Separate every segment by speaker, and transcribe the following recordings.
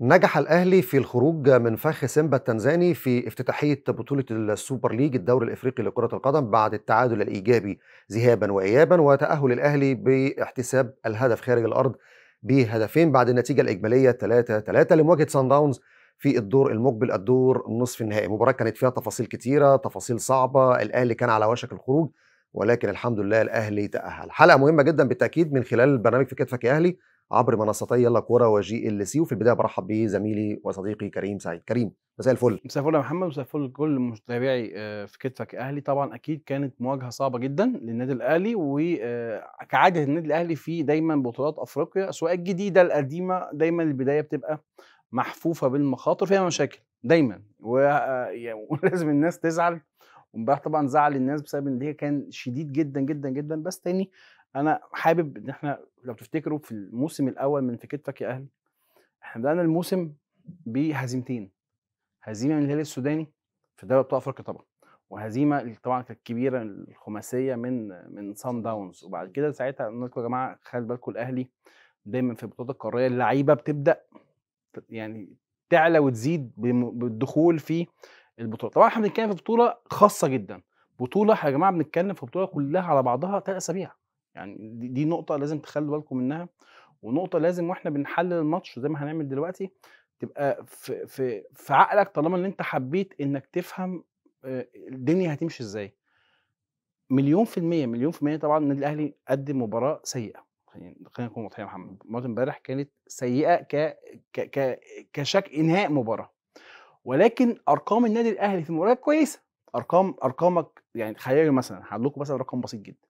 Speaker 1: نجح الأهلي في الخروج من فخ سيمبا التنزاني في افتتاحية بطولة السوبر ليج الدوري الإفريقي لكرة القدم بعد التعادل الإيجابي ذهابا وإيابا وتأهل الأهلي باحتساب الهدف خارج الأرض بهدفين بعد النتيجة الإجمالية 3-3 لمواجهة سان داونز في الدور المقبل الدور نصف النهائي. المباراة كانت فيها تفاصيل كتيرة تفاصيل صعبة. الأهلي كان على وشك الخروج ولكن الحمد لله الأهلي تأهل. حلقة مهمة جدا بالتأكيد من خلال برنامج في كتفك يا أهلي. عبر منصتي يلا كورة وجي ال سي وفي البداية برحب بزميلي وصديقي كريم سعيد. كريم مساء الفل.
Speaker 2: مساء الفل يا محمد مساء الفل لكل متابعي آه، في كتفك أهلي. طبعا أكيد كانت مواجهة صعبة جدا للنادي الأهلي وكعاده النادي الأهلي في دايما بطولات أفريقيا سواء الجديدة القديمة دايما البداية بتبقى محفوفة بالمخاطر فيها مشاكل دايما ولازم الناس تزعل. وامبارح طبعا زعل الناس بسبب إن هي كان شديد جدا جدا جدا. بس تاني أنا حابب إن إحنا لو تفتكروا في الموسم الأول من في كتفك يا أهلي إحنا بدأنا الموسم بهزيمتين. هزيمة من الهلال السوداني في دوري أبطال أفريقيا طبعا وهزيمة طبعا كانت كبيرة الخماسية من من سان داونز وبعد كده ساعتها قلنا لكم يا جماعة خلي بالكم الأهلي دايما في البطولات القارية اللعيبة بتبدأ يعني تعلى وتزيد بالدخول في البطولة. طبعا إحنا بنتكلم في بطولة خاصة جدا. بطولة يا جماعة بنتكلم في بطولة كلها على بعضها ثلاث أسابيع. يعني دي, نقطة لازم تخلوا بالكم منها ونقطة لازم وإحنا بنحلل الماتش زي ما هنعمل دلوقتي تبقى في في في عقلك طالما ان انت حبيت انك تفهم الدنيا هتمشي إزاي. مليون في المية مليون في المية طبعا النادي الأهلي قدم مباراة سيئة. خلينا نكون واضحين يا محمد. مباراة امبارح كانت سيئة ك ك ك كشك إنهاء مباراة. ولكن أرقام النادي الأهلي في المباراة كويسة. أرقام أرقامك يعني تخيلوا مثلا هقول لكم مثلا رقم بسيط جدا.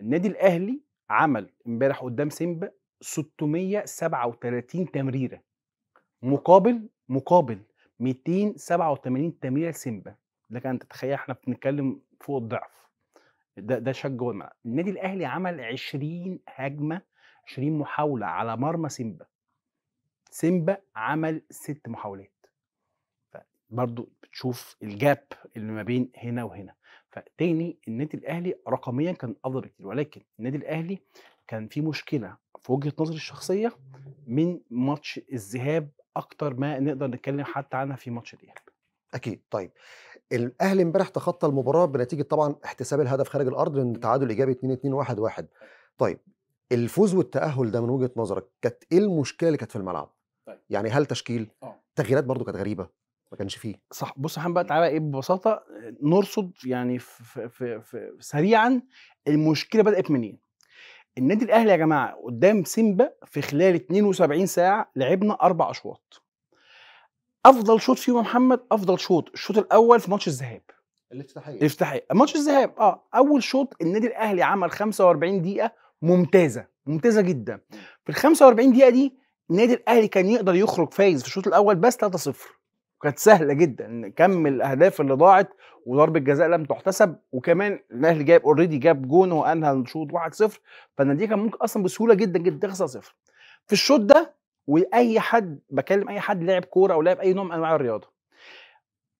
Speaker 2: النادي الأهلي عمل إمبارح قدام سيمبا 637 تمريرة مقابل مقابل 287 تمريرة لسيمبا. لك أن تتخيل إحنا بنتكلم فوق الضعف. ده ده الملعب. النادي الأهلي عمل 20 هجمة 20 محاولة على مرمى سيمبا. سيمبا عمل ست محاولات. برضو بتشوف الجاب اللي ما بين هنا وهنا. فتاني النادي الأهلي رقميا كان أفضل بكتير ولكن النادي الأهلي كان في مشكلة في وجهة نظري الشخصية من ماتش الذهاب أكتر ما نقدر نتكلم حتى عنها في ماتش الإياب.
Speaker 1: أكيد. طيب الأهلي امبارح تخطى المباراة بنتيجة طبعا احتساب الهدف خارج الأرض لأن تعادل ايجابي 2 2 1 1 طيب الفوز والتأهل ده من وجهة نظرك كانت إيه المشكلة اللي كانت في الملعب؟ طيب. يعني هل تشكيل؟ آه. تغييرات برضو كانت غريبة؟ ما كانش فيه.
Speaker 2: صح. بص يا بقى تعالى إيه ببساطة نرصد يعني في في في سريعا المشكلة بدأت منين. النادي الأهلي يا جماعة قدام سيمبا في خلال 72 ساعة لعبنا أربع أشواط. أفضل شوط فيهم محمد أفضل شوط الشوط الأول في ماتش الذهاب.
Speaker 1: الافتتاحية.
Speaker 2: الافتتاحية. ماتش الذهاب آه. أول شوط النادي الأهلي عمل 45 دقيقة ممتازة ممتازة جدا. في ال 45 دقيقة دي النادي الأهلي كان يقدر يخرج فايز في الشوط الأول بس 3-0 كانت سهلة جدا كم الأهداف اللي ضاعت وضربة جزاء لم تحتسب وكمان الأهلي جاب already جاب جون وأنهى الشوط 1-0 فالنادي كان ممكن أصلا بسهولة جدا جدا تخلص 3-0. في الشوط ده وأي حد بكلم أي حد لاعب كورة أو لاعب أي نوع من أنواع الرياضة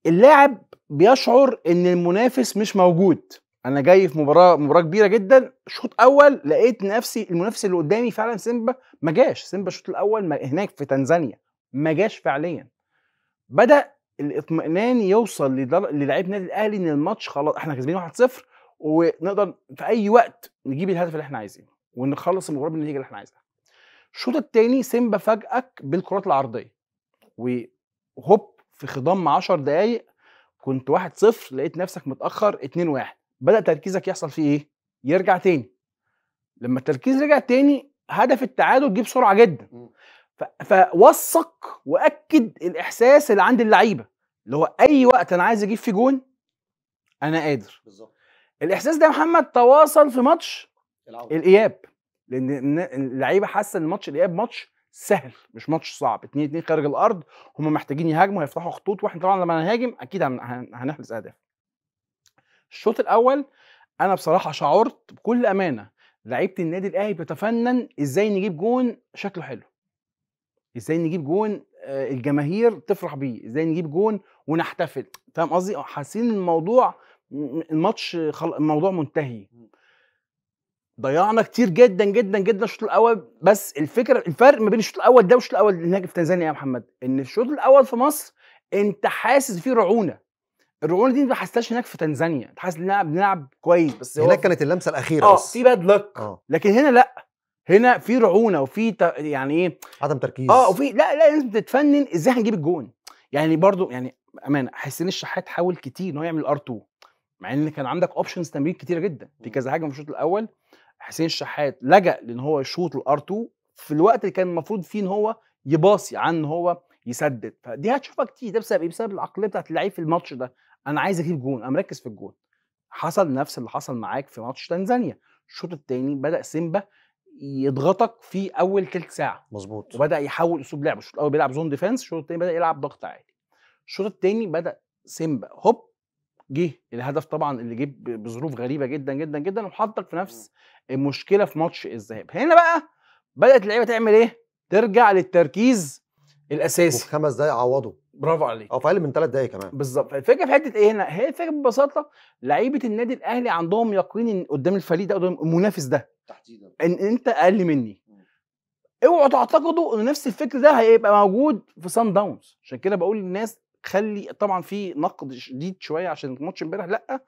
Speaker 2: اللاعب بيشعر إن المنافس مش موجود. أنا جاي في مباراة مباراة كبيرة جدا شوط اول لقيت نفسي المنافس اللي قدامي فعلا سيمبا ما جاش. سيمبا الشوط الأول هناك في تنزانيا ما جاش فعليا. بدأ الاطمئنان يوصل للاعيب النادي الأهلي إن الماتش خلاص إحنا كسبانين 1-0 ونقدر في أي وقت نجيب الهدف اللي إحنا عايزينه ونخلص المباراة بالنتيجة اللي إحنا عايزينها الشوط الثاني سيمبا فاجئك بالكرات العرضية وهوب في خضم 10 دقائق كنت 1-0 لقيت نفسك متأخر 2-1 بدأ تركيزك يحصل فيه إيه؟ يرجع تاني. لما التركيز رجع تاني هدف التعادل جه بسرعة جدا. فوثق وأكد الإحساس اللي عند اللعيبة اللي هو أي وقت أنا عايز أجيب فيه جون أنا قادر. بالظبط. الإحساس ده يا محمد تواصل في ماتش العودة. الإياب لأن اللعيبة حاسة إن ماتش الإياب ماتش سهل مش ماتش صعب. اتنين اتنين خارج الأرض هم محتاجين يهاجموا هيفتحوا خطوط وإحنا طبعا لما نهاجم أكيد هنحرز أهداف. الشوط الأول أنا بصراحة شعرت بكل أمانة لعيبة النادي الأهلي بتتفنن إزاي نجيب جون شكله حلو. إزاي نجيب جون الجماهير تفرح بيه إزاي نجيب جون ونحتفل. فاهم قصدي؟ حاسين الموضوع الماتش خل... الموضوع منتهي. ضيعنا كتير جدا جدا جدا الشوط الأول بس الفكرة الفرق ما بين الشوط الأول ده والشوط الأول هناك في تنزانيا يا محمد إن الشوط الأول في مصر أنت حاسس فيه رعونة. الرعونة دي ما حسيتهاش هناك في تنزانيا. أنت حاسس ان بنلعب بنلعب كويس بس
Speaker 1: هناك كانت اللمسة الأخيرة
Speaker 2: آه
Speaker 1: بس.
Speaker 2: في bad luck
Speaker 1: آه.
Speaker 2: لكن هنا لأ. هنا في رعونة وفي ت... يعني إيه؟
Speaker 1: عدم تركيز.
Speaker 2: آه وفي لا لا لازم تتفنن إزاي هنجيب الجون. يعني برضو يعني أمانة حسين الشحات حاول كتير إن هو يعمل R2 مع إن كان عندك options تمرير كتيرة جدا في كذا حاجة في الشوط الأول. حسين الشحات لجأ لإن هو يشوط ال R2 في الوقت اللي كان المفروض فيه إن هو يباصي عن إن هو يسدد. فدي هتشوفها كتير ده بسبب إيه؟ بسبب العقلية بتاعت اللعيب في الماتش ده. أنا عايز أجيب جون أنا مركز في الجون. حصل نفس اللي حصل معاك في ماتش تنزانيا. الشوط الثاني بدأ سيمبا يضغطك في أول ثلث ساعة.
Speaker 1: مظبوط
Speaker 2: وبدأ يحول أسلوب لعبه الشوط الأول بيلعب zone defense الشوط الثاني بدأ يلعب ضغط عالي. الشوط الثاني بدأ سيمبا هوب جه. الهدف طبعا اللي جه بظروف غريبة جدا جدا جدا وحطك في نفس المشكلة في ماتش الذهاب. هنا بقى بدأت اللعيبة تعمل إيه؟ ترجع للتركيز
Speaker 1: وفي
Speaker 2: الاساسي
Speaker 1: خمس دقايق عوضوا
Speaker 2: برافو عليك.
Speaker 1: أو في أقل من ثلاث دقايق كمان.
Speaker 2: بالظبط. الفكرة في حتة إيه هنا؟ هي الفكرة ببساطة لعيبة النادي الأهلي عندهم يقين إن قدام الفريق ده قدام المنافس ده.
Speaker 1: تحديدا
Speaker 2: إن أنت أقل مني. اوعوا تعتقدوا إن نفس الفكر ده هيبقى موجود في سان داونز عشان كده بقول للناس خلي طبعا في نقد شديد شوية عشان ماتش امبارح. لأ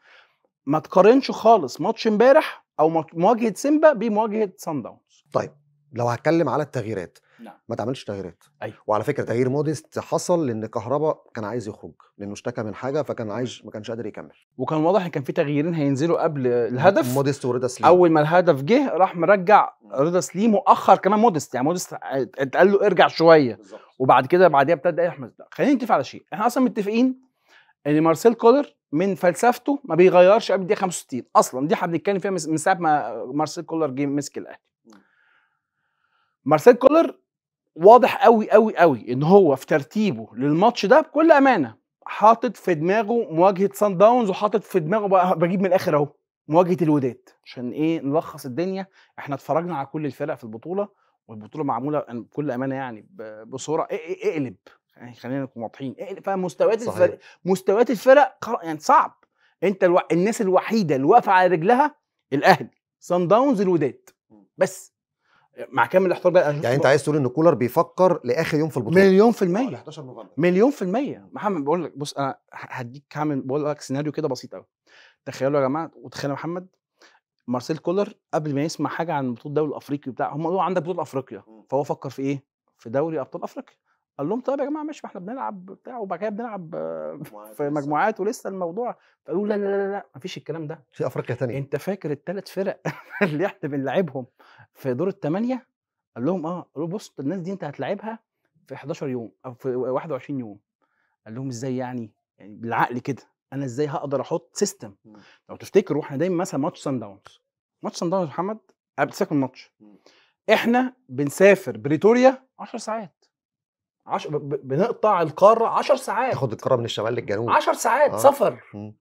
Speaker 2: ما تقارنش خالص ماتش امبارح أو مواجهة سيمبا بمواجهة سان داونز
Speaker 1: طيب لو هتكلم على التغييرات
Speaker 2: نعم.
Speaker 1: ما تعملش تغييرات.
Speaker 2: أيوة.
Speaker 1: وعلى فكرة تغيير موديست حصل لأن كهربا كان عايز يخرج لأنه اشتكى من حاجة فكان عايز ما كانش قادر يكمل.
Speaker 2: وكان واضح إن كان في تغييرين هينزلوا قبل الهدف.
Speaker 1: موديست ورضا سليم.
Speaker 2: أول ما الهدف جه راح مرجع رضا سليم وأخر كمان مودست يعني مودست اتقال له ارجع شوية.
Speaker 1: بالظبط.
Speaker 2: وبعد كده بعديها ابتدى أحمد خلينا نتفق على شيء إحنا أصلا متفقين إن مارسيل كولر من فلسفته ما بيغيرش قبل الدقيقة 65 أصلا دي إحنا بنتكلم فيها من ساعة ما مارسيل كولر جه مسك الأهلي. مارسيل كولر واضح قوي قوي قوي إن هو في ترتيبه للماتش ده بكل أمانة حاطط في دماغه مواجهة سان داونز وحاطط في دماغه بقى بجيب من الآخر أهو مواجهة الوداد. عشان إيه؟ نلخص الدنيا. إحنا اتفرجنا على كل الفرق في البطولة والبطولة معمولة بكل أمانة يعني بصورة اقلب. يعني خلينا نكون واضحين. فمستويات. الفرق مستويات الفرق يعني صعب. أنت ألو... الناس الوحيدة اللي واقفة على رجلها الأهلي. سان داونز الوداد. بس. مع كامل الاحترام بقى.
Speaker 1: يعني انت عايز تقول إن كولر بيفكر لآخر يوم في البطولة؟
Speaker 2: مليون في المية.
Speaker 1: 11 نوفمبر.
Speaker 2: مليون في المية. محمد بقول لك بص أنا هديك هعمل بقول لك سيناريو كده بسيط قوي تخيلوا يا جماعة وتخيل يا محمد مارسيل كولر قبل ما يسمع حاجة عن بطولة الدوري الأفريقي بتاع هم قالوا عندك بطولة
Speaker 1: أفريقيا.
Speaker 2: فهو فكر في إيه؟ في دوري أبطال أفريقيا. قال لهم طيب يا جماعة ماشي ما إحنا بنلعب بتاع وبعد كده بنلعب في مجموعات ولسه الموضوع. فقالوا لا لا. لا لا مفيش الكلام ده.
Speaker 1: في أفريقيا تانية.
Speaker 2: أنت فاكر الثلاث فرق اللي إحنا بنلعبهم في دور الثمانيه قال لهم آه. قالوا بص الناس دي أنت هتلاعبها في 11 يوم أو في 21 يوم. قال لهم إزاي يعني؟ يعني بالعقل كده. أنا إزاي هقدر أحط
Speaker 1: system.
Speaker 2: لو تفتكروا إحنا دايما مثلا ماتش سان داونز. ماتش سان داونز محمد قبل سيبك من الماتش. إحنا بنسافر بريتوريا 10 ساعات. عش... بنقطع القارة 10 ساعات.
Speaker 1: تاخد القارة من الشمال للجنوب.
Speaker 2: 10 ساعات
Speaker 1: آه.
Speaker 2: سفر.
Speaker 1: مم.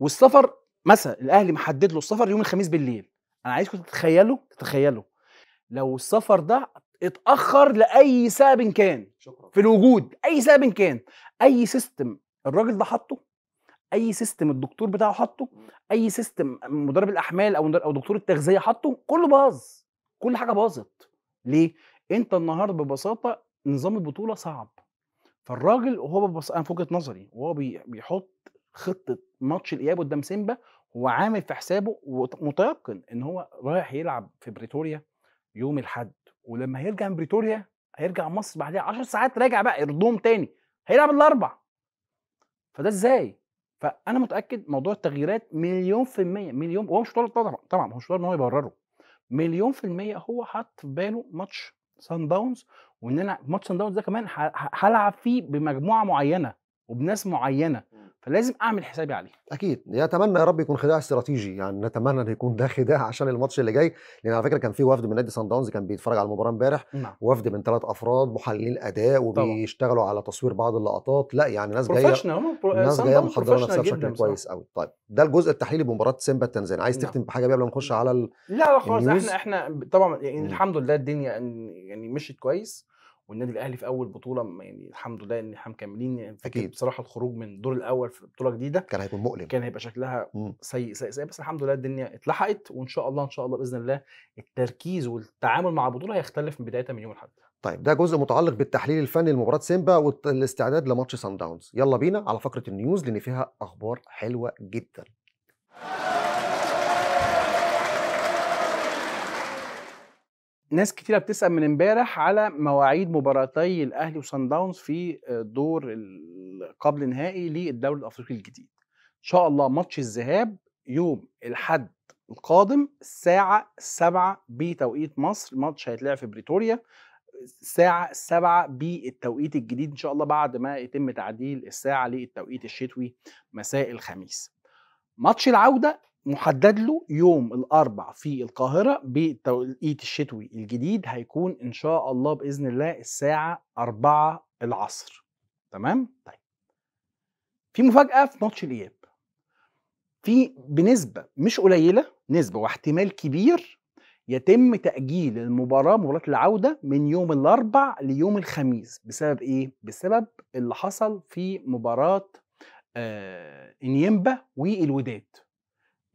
Speaker 2: والسفر مثلا الأهلي محدد له السفر يوم الخميس بالليل. أنا عايزكم تتخيلوا تتخيلوا. لو السفر ده اتأخر لأي سبب كان.
Speaker 1: شكرا.
Speaker 2: في الوجود. أي سبب كان. أي system الراجل ده حاطه أي system الدكتور بتاعه حاطه أي system مدرب الأحمال أو أو دكتور التغذية حاطه كله باظ. كل حاجة باظت. ليه؟ أنت النهارده ببساطة نظام البطولة صعب. فالراجل وهو ببص... أنا في وجهة نظري وهو بي... بيحط خطة ماتش الإياب قدام سيمبا هو عامل في حسابه ومتيقن إن هو رايح يلعب في بريتوريا يوم الأحد. ولما هيرجع من بريتوريا هيرجع مصر بعدها 10 ساعات راجع بقى يردهم تاني. هيلعب الأربع. فده إزاي؟ فأنا متأكد موضوع التغييرات مليون في المية مليون وهو مش طبعا طبعا هو مش إن هو يبرره. مليون في المية هو حاط في باله ماتش سان داونز وإن أنا ماتش سان داونز ده كمان هلعب فيه بمجموعة معينة وبناس معينة. فلازم أعمل حسابي عليه.
Speaker 1: أكيد. يتمنى يا رب يكون خداع استراتيجي. يعني نتمنى إن يكون ده خداع عشان الماتش اللي جاي. لأن على فكرة كان في وفد من نادي سان داونز كان بيتفرج على المباراة امبارح.
Speaker 2: نعم.
Speaker 1: وفد من ثلاث أفراد محللين أداء وبيشتغلوا على تصوير بعض اللقطات. لا يعني ناس جاية
Speaker 2: سان جاية
Speaker 1: محضرة نفسها بشكل. كويس قوي طيب ده الجزء التحليلي بمباراه سيمبا التنزاني عايز
Speaker 2: نعم.
Speaker 1: تختم بحاجة قبل ما نخش على ال...
Speaker 2: لا خالص
Speaker 1: ال
Speaker 2: news؟ إحنا إحنا طبعا يعني. الحمد لله الدنيا يعني مشيت كويس. والنادي الأهلي في أول بطولة يعني الحمد لله إن إحنا مكملين يعني
Speaker 1: أكيد.
Speaker 2: بصراحة الخروج من الدور الأول في بطولة جديدة
Speaker 1: كان هيكون مؤلم
Speaker 2: كان هيبقى شكلها
Speaker 1: مم.
Speaker 2: سيء سيء سيء بس الحمد لله الدنيا اتلحقت وإن شاء الله إن شاء الله بإذن الله التركيز والتعامل مع البطولة هيختلف من بدايتها من يوم الاحد
Speaker 1: طيب ده جزء متعلق بالتحليل الفني لمباراة سيمبا والاستعداد لماتش سان داونز يلا بينا على فقرة النيوز لأن فيها أخبار حلوة جدا
Speaker 2: ناس كتيرة بتسأل من امبارح على مواعيد مباراتي الأهلي وصن داونز في دور ال- قبل نهائي للدوري الأفريقي الجديد. إن شاء الله ماتش الذهاب يوم الحد القادم الساعة 7 بتوقيت مصر، الماتش هيتلعب في بريتوريا الساعة 7 بالتوقيت الجديد إن شاء الله بعد ما يتم تعديل الساعة للتوقيت الشتوي مساء الخميس. ماتش العودة محدد له يوم الأربع في القاهرة بالتوقيت الشتوي الجديد هيكون إن شاء الله بإذن الله الساعة 4 العصر. تمام؟ طيب. في مفاجأة في ماتش الإياب. في بنسبة مش قليلة نسبة واحتمال كبير يتم تأجيل المباراة مباراة العودة من يوم الأربع ليوم الخميس. بسبب إيه؟ بسبب اللي حصل في مباراة آه إنيمبا والوداد.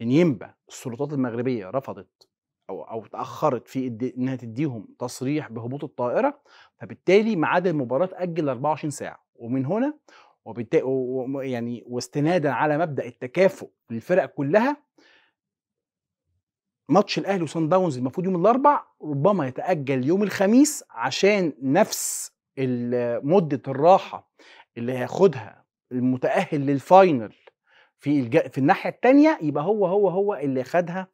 Speaker 2: انيمبا السلطات المغربية رفضت أو أو اتأخرت في إنها تديهم تصريح بهبوط الطائرة فبالتالي ميعاد المباراة اتاجل ل 24 ساعة. ومن هنا وبالتالي يعني واستنادا على مبدأ التكافؤ للفرق كلها ماتش الأهلي وصن داونز المفروض يوم الأربع ربما يتأجل يوم الخميس عشان نفس مدة الراحة اللي هياخدها المتأهل لل final في الج... في الناحية الثانية يبقى هو هو هو اللي خدها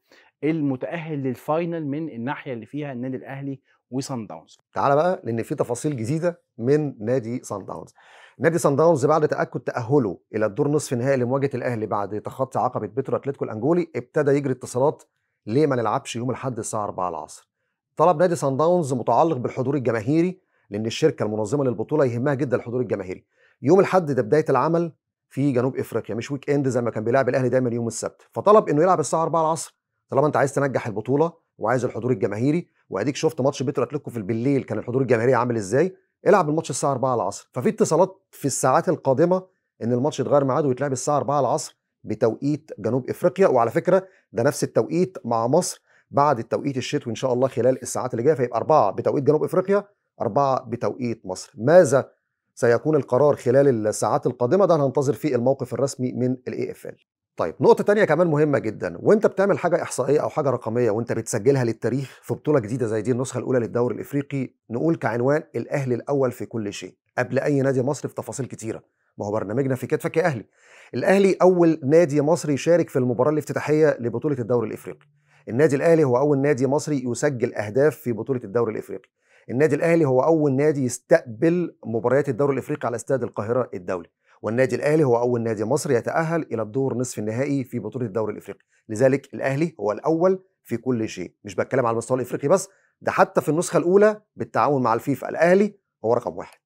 Speaker 2: المتأهل لل final من الناحية اللي فيها النادي الأهلي وصن داونز
Speaker 1: تعالى بقى لأن في تفاصيل جديدة من نادي سان داونز نادي سان داونز بعد تأكد تأهله إلى الدور نصف النهائي لمواجهة الأهلي بعد تخطي عقبة بيترو أتلتيكو الأنجولي ابتدى يجري اتصالات ليه ما نلعبش يوم الأحد الساعة 4 العصر. طلب نادي سان داونز متعلق بالحضور الجماهيري لأن الشركة المنظمة للبطولة يهمها جدا الحضور الجماهيري. يوم الأحد ده بداية العمل في جنوب إفريقيا مش weekend زي ما كان بيلعب الأهلي دايما يوم السبت. فطلب إنه يلعب الساعة 4 العصر. طالما أنت عايز تنجح البطولة وعايز الحضور الجماهيري وأديك شفت ماتش بيترو أتلتيكو في بالليل كان الحضور الجماهيري عامل إزاي العب الماتش الساعة 4 العصر. ففي اتصالات في الساعات القادمة إن الماتش يتغير ميعاده ويتلعب الساعة 4 العصر بتوقيت جنوب إفريقيا. وعلى فكرة ده نفس التوقيت مع مصر بعد التوقيت الشتوي إن شاء الله خلال الساعات اللي جاية فيبقى 4 بتوقيت جنوب إفريقيا 4 بتوقيت مصر. ماذا سيكون القرار خلال الساعات القادمة. ده هننتظر فيه الموقف الرسمي من ال AFL طيب نقطة تانية كمان مهمة جدا. وأنت بتعمل حاجة إحصائية أو حاجة رقمية وأنت بتسجلها للتاريخ في بطولة جديدة زي دي النسخة الأولى للدوري الإفريقي نقول كعنوان الأهلي الأول في كل شيء قبل أي نادي مصري في تفاصيل كتيرة. ما هو برنامجنا في كتفك يا أهلي. الأهلي أول نادي مصري يشارك في المباراة الافتتاحية لبطولة الدوري الإفريقي. النادي الأهلي هو أول نادي مصري يسجل أهداف في بطولة الدوري الإفريقي. النادي الأهلي هو أول نادي يستقبل مباريات الدوري الإفريقي على استاد القاهرة الدولي. والنادي الأهلي هو أول نادي مصري يتأهل إلى الدور نصف النهائي في بطولة الدوري الإفريقي. لذلك الأهلي هو الأول في كل شيء. مش بتكلم على المستوى الإفريقي بس ده حتى في النسخة الأولى بالتعاون مع الفيفا. الأهلي هو رقم واحد.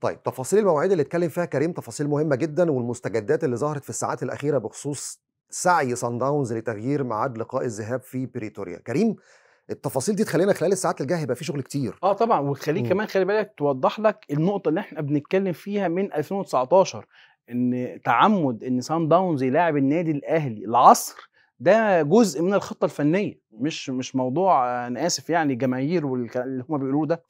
Speaker 1: طيب تفاصيل المواعيد اللي اتكلم فيها كريم تفاصيل مهمة جدا والمستجدات اللي ظهرت في الساعات الأخيرة بخصوص سعي سان داونز لتغيير ميعاد لقاء الذهاب في بريتوريا. كريم التفاصيل دي تخلينا خلال الساعات الجاية هيبقى في شغل كتير
Speaker 2: آه طبعا وخليك
Speaker 1: مم.
Speaker 2: كمان خلي بالك توضح لك النقطة اللي إحنا بنتكلم فيها من 2019 إن تعمد إن سان داونز يلاعب النادي الأهلي العصر ده جزء من الخطة الفنية مش مش موضوع أنا آسف يعني جماهير واللي هم بيقولوه ده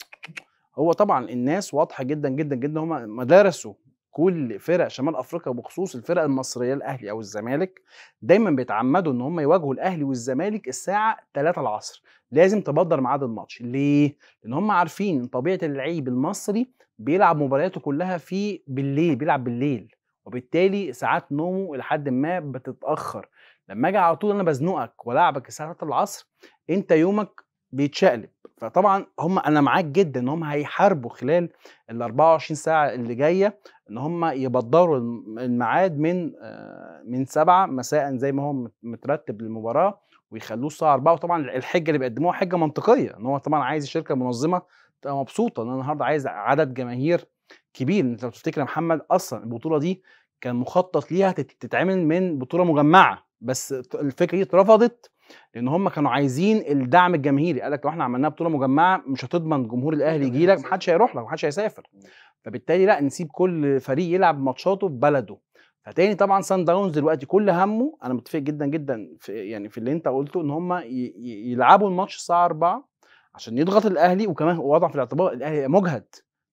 Speaker 2: هو طبعا الناس واضحة جدا جدا جدا هم ما درسوا كل فرق شمال أفريقيا وبخصوص الفرق المصرية الأهلي أو الزمالك دايما بيتعمدوا إن هم يواجهوا الأهلي والزمالك الساعة 3 العصر. لازم تبدر ميعاد الماتش. ليه؟ لأن هم عارفين إن طبيعة اللعيب المصري بيلعب مبارياته كلها في بالليل بيلعب بالليل وبالتالي ساعات نومه لحد ما بتتأخر. لما أجي على طول أنا بزنقك والعبك الساعة 3 العصر أنت يومك بيتشقلب. فطبعا هم أنا معاك جدا إن هم هيحاربوا خلال ال 24 ساعة اللي جاية إن هم يبدروا الم- الميعاد من آه، من 7 مساء زي ما هو مت- مترتب للمباراة ويخلوه الساعة 4 وطبعا الحجة اللي بيقدموها حجة منطقية إن هو طبعا عايز الشركة المنظمه تبقى مبسوطة إن أنا النهارده عايز عدد جماهير كبير. أنت لو تفتكر يا محمد أصلا البطولة دي كان مخطط ليها تت- تتعمل من بطولة مجمعة بس الفكرة دي اترفضت لأن هم كانوا عايزين الدعم الجماهيري. قال لك لو إحنا عملناها بطولة مجمعة مش هتضمن جمهور الأهلي يجي لك محدش هيروح لك محدش هيسافر. فبالتالي لا نسيب كل فريق يلعب ماتشاته في بلده. فتاني طبعا سان داونز دلوقتي كل همه أنا متفق جدا جدا في يعني في اللي أنت قلته إن هم يلعبوا الماتش الساعة 4 عشان يضغط الأهلي وكمان وضع في الاعتبار الأهلي مجهد.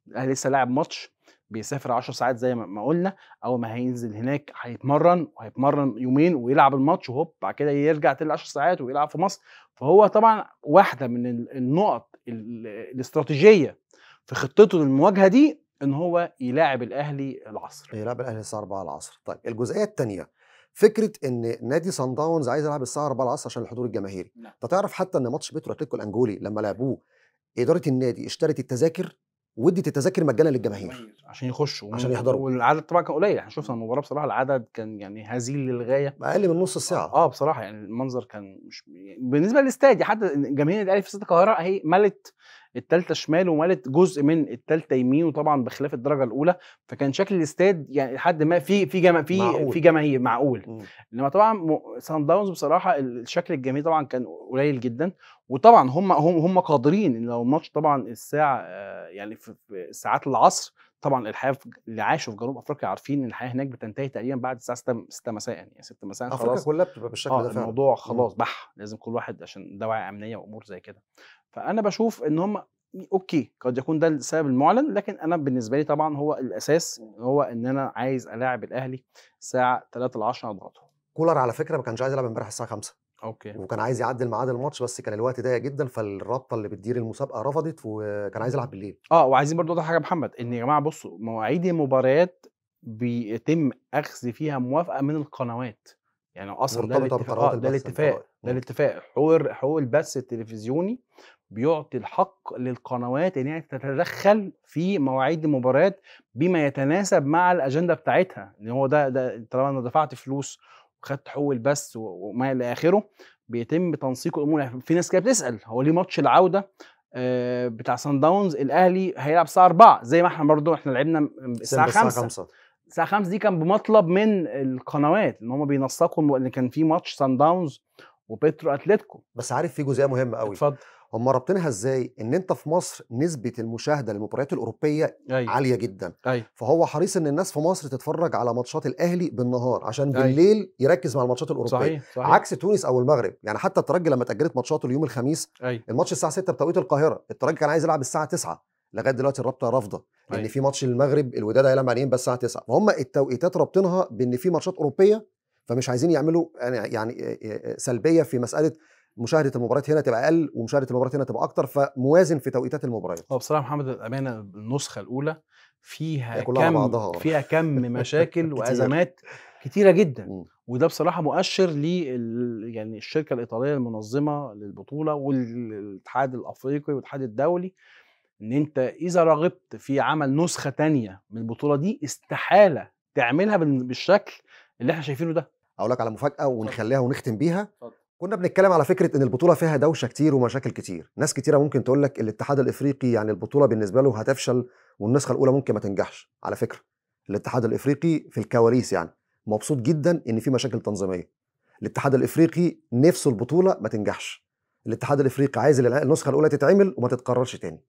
Speaker 2: الأهلي لسه لاعب ماتش بيسافر 10 ساعات زي ما قلنا أول ما هينزل هناك هيتمرن وهيتمرن يومين ويلعب الماتش وهوب بعد كده يرجع تاني 10 ساعات ويلعب في مصر. فهو طبعا واحدة من النقط الاستراتيجية في خطته للمواجهة دي إن هو يلاعب الأهلي العصر.
Speaker 1: يلاعب الأهلي الساعة 4 العصر. طيب الجزئية الثانية فكرة إن نادي صن داونز عايز يلعب الساعة 4 العصر عشان الحضور الجماهيري.
Speaker 2: نعم.
Speaker 1: أنت تعرف حتى إن ماتش بيترو اتلتيكو الأنجولي لما لعبوه إدارة النادي اشترت التذاكر؟ وادت التذاكر مجانا للجماهير.
Speaker 2: عشان يخشوا.
Speaker 1: عشان يحضروا.
Speaker 2: والعدد طبعا كان قليل إحنا شفنا المباراة بصراحة العدد كان يعني هزيل للغاية.
Speaker 1: أقل من نص الساعة.
Speaker 2: آه بصراحة يعني المنظر كان مش بالنسبة للاستاد حتى جماهير الأهلي في استاد القاهرة اهي ملت التالتة شمال وملت جزء من التالتة يمين وطبعا بخلاف الدرجة الأولى فكان شكل الاستاد يعني لحد ما في في جما في
Speaker 1: معقول.
Speaker 2: في جماهير معقول. إنما طبعا سان داونز بصراحة الشكل الجماهيري طبعا كان قليل جدا وطبعا هم هم هم قادرين ان لو الماتش طبعا الساعة آه، يعني في في ساعات العصر طبعا الحياة اللي عاشوا في جنوب أفريقيا عارفين إن الحياة هناك بتنتهي تقريبا بعد الساعة 6 6 مساء يعني 6 مساء
Speaker 1: أفريقيا
Speaker 2: خلاص.
Speaker 1: كلها بتبقى بالشكل
Speaker 2: آه
Speaker 1: ده فعلا.
Speaker 2: الموضوع خلاص بح لازم كل واحد عشان دواعي أمنية وأمور زي كده. فأنا بشوف إن هم okay قد يكون ده السبب المعلن لكن أنا بالنسبة لي طبعا هو الأساس هو إن أنا عايز ألاعب الأهلي الساعة 3 العصر اضغطه
Speaker 1: كولر على فكرة ما كانش عايز يلعب امبارح الساعة 5
Speaker 2: أوكي.
Speaker 1: وكان عايز يعدل ميعاد الماتش بس كان الوقت ضيق جدا فالرابطة اللي بتدير المسابقة رفضت وكان عايز يلعب بالليل.
Speaker 2: آه وعايزين برضو اوضح حاجة محمد إن يا جماعة بصوا مواعيد المباريات بيتم أخذ فيها موافقة من القنوات. يعني أصلا ده الاتفاق آه ده الاتفاق. ده. الاتفاق. حقوق حقوق البث التلفزيوني بيعطي الحق للقنوات إن هي تتدخل في مواعيد المباريات بما يتناسب مع الأجندة بتاعتها. إن هو ده ده طالما أنا دفعت فلوس حقوق البث و- وما إلى آخره بيتم تنسيق الأمور. يعني في ناس كده بتسأل هو ليه ماتش العودة آه، بتاع سان داونز الأهلي هيلعب الساعة 4 زي ما إحنا برضو إحنا لعبنا الساعة
Speaker 1: سيمبا
Speaker 2: 5
Speaker 1: 5
Speaker 2: الساعة 5 دي كان بمطلب من القنوات إن هم بينسقوا إن كان في ماتش سان داونز وبيترو اتلتيكو
Speaker 1: بس عارف في جزئية مهمة قوي
Speaker 2: اتفضل.
Speaker 1: هم رابطينها إزاي؟ إن أنت في مصر نسبة المشاهدة للمباريات الأوروبية
Speaker 2: أيوه.
Speaker 1: عالية جدا.
Speaker 2: أيوه.
Speaker 1: فهو حريص إن الناس في مصر تتفرج على ماتشات الأهلي بالنهار عشان
Speaker 2: أيوة.
Speaker 1: بالليل يركز مع الماتشات الأوروبية.
Speaker 2: صحيح صحيح.
Speaker 1: عكس تونس أو المغرب. يعني حتى الترجي لما اتأجلت ماتشاته اليوم الخميس
Speaker 2: أيوه.
Speaker 1: الماتش الساعة 6 بتوقيت القاهرة. الترجي كان عايز يلعب الساعة 9 لغاية دلوقتي الرابطة رافضة
Speaker 2: أيوة.
Speaker 1: في ماتش المغرب الوداد هيلعب عليهم بس الساعة 9 فهم التوقيتات رابطينها بإن في ماتشات أوروبية فمش عايزين يعملوا يعني يعني سلبية في مسألة مشاهدة المباريات هنا تبقى أقل ومشاهدة المباريات هنا تبقى أكتر فموازن في توقيتات المباريات
Speaker 2: هو بصراحة محمد الأمانة النسخة الأولى فيها كم. فيها كم مشاكل. وأزمات كتيرة جدا
Speaker 1: مم.
Speaker 2: وده بصراحة مؤشر لل يعني الشركة الإيطالية المنظمة للبطولة والاتحاد الأفريقي والاتحاد الدولي إن أنت إذا رغبت في عمل نسخة تانية من البطولة دي استحالة تعملها بال- بالشكل اللي إحنا شايفينه ده
Speaker 1: أقول لك على مفاجأة ونخليها ونختم بيها. كنا بنتكلم على فكرة إن البطولة فيها دوشة كتير ومشاكل كتير. ناس كتيرة ممكن تقول لك الاتحاد الإفريقي يعني البطولة بالنسبة له هتفشل والنسخة الأولى ممكن ما تنجحش. على فكرة الاتحاد الإفريقي في الكواليس يعني مبسوط جدا إن في مشاكل تنظيمية. الاتحاد الإفريقي نفسه البطولة ما تنجحش. الاتحاد الإفريقي عايز النسخة الأولى تتعمل وما تتكررش تاني.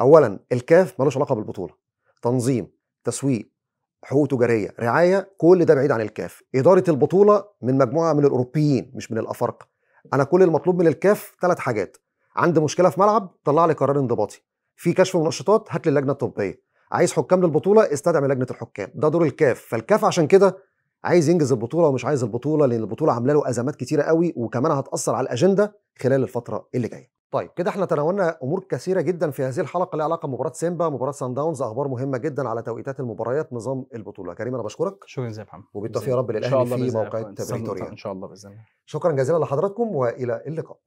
Speaker 1: اولا الكاف ملوش علاقة بالبطولة. تنظيم تسويق حقوق تجارية رعاية كل ده بعيد عن الكاف. إدارة البطولة من مجموعة من الأوروبيين مش من الأفارقة. أنا كل المطلوب من الكاف ثلاث حاجات. عندي مشكلة في ملعب طلع لي قرار انضباطي. في كشف منشطات هات لي اللجنة الطبية. عايز حكام للبطولة استدعي لجنة الحكام. ده دور الكاف. فالكاف عشان كده عايز ينجز البطولة ومش عايز البطولة لأن البطولة عاملة له أزمات كتيرة قوي وكمان هتأثر على الأجندة خلال الفترة اللي جاية. طيب كده إحنا تناولنا أمور كثيرة جدا في هذه الحلقة لها علاقة بمباراة سيمبا مباراة سان داونز أخبار مهمة جدا على توقيتات المباريات نظام البطولة. كريم أنا بشكرك.
Speaker 2: شكرا جزيلا محمد.
Speaker 1: وبالتوفيق يا رب
Speaker 2: الله
Speaker 1: في
Speaker 2: بإذن الله يا
Speaker 1: موقعة
Speaker 2: أخوان.
Speaker 1: بريتوريا.
Speaker 2: إن شاء الله بإذن الله.
Speaker 1: شكرا جزيلا لحضراتكم وإلى اللقاء.